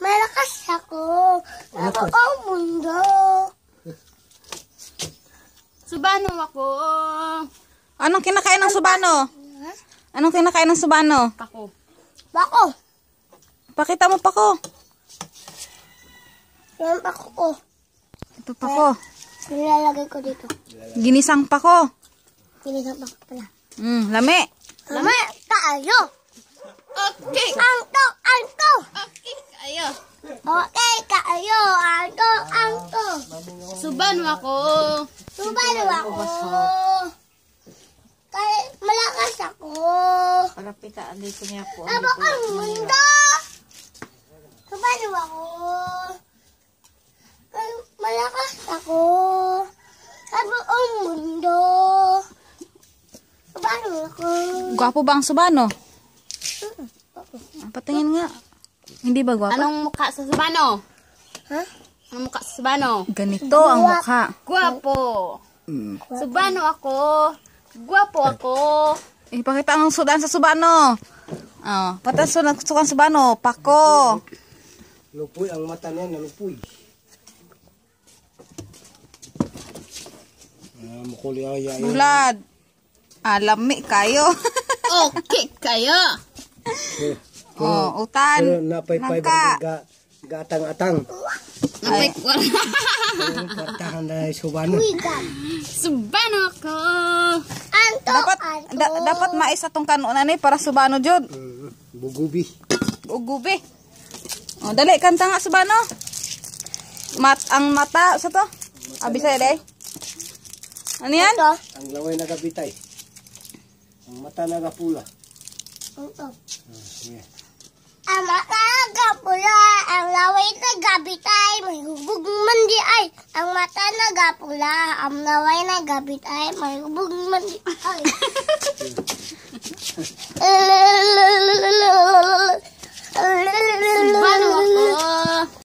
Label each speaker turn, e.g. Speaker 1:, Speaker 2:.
Speaker 1: Malakas ako. Ako ang mundo.
Speaker 2: Subano ako.
Speaker 3: Anong kinakain ng subano? Anong kinakain ng subano?
Speaker 2: Pako.
Speaker 1: Bako.
Speaker 3: Pakita mo pa ko.
Speaker 1: Yan bako ko.
Speaker 3: Ito pa ko.
Speaker 1: Nilalagay ko dito.
Speaker 3: Ginisang pa ko.
Speaker 1: Pinisang bako pala.
Speaker 3: Mm, lami.
Speaker 1: Mama, tayo.
Speaker 2: Okay.
Speaker 1: Anto, anto.
Speaker 2: Okay kayo.
Speaker 1: Okay, kayo. Anto, anto.
Speaker 2: Subano ako.
Speaker 1: Subalo ako. Kaya malakas ako.
Speaker 3: Palapita, dito niya po.
Speaker 1: Aba ang mundo. Subalo ako. Kaya malakas ako. Aba ang mundo. Subalo ako.
Speaker 3: Gwapo ba ang subano? Ah, Patingin nga. Hindi ba gwapo?
Speaker 2: Anong mukha sa Subano?
Speaker 1: Ha?
Speaker 2: Anong mukha sa Subano?
Speaker 3: Ganito ang mukha.
Speaker 2: Guwapo. Subano ako. Guwapo ako.
Speaker 3: Ipakita ang sudan sa subano. Oh, patas sa sukan subano. Pako.
Speaker 4: Lupoy ang mata niya, nalupoy. Ah, mukuli ay ay.
Speaker 3: Bulad. Alami kayo.
Speaker 2: Okay kayo.
Speaker 3: oh, utan.
Speaker 4: Pero napay-pay ba ga gatang-atang.
Speaker 2: Napay
Speaker 4: kartahan na subano.
Speaker 2: Subano ako.
Speaker 1: Anto,
Speaker 3: Dapat
Speaker 1: anto.
Speaker 3: da- dapat mais atong kanunan ni para subano jud.
Speaker 4: Mm, bugubi.
Speaker 3: Ugubi. Oh, dali kanta nga subano. Mat ang mata sa to. Abi sa day. Ano yan?
Speaker 1: Anto.
Speaker 4: Ang laway nagabitay. Ang mata nagapula.
Speaker 1: Anto.
Speaker 4: Yeah.
Speaker 1: Ang mata Ang mata na gapula, ang laway na gabitay, may hubog man ay.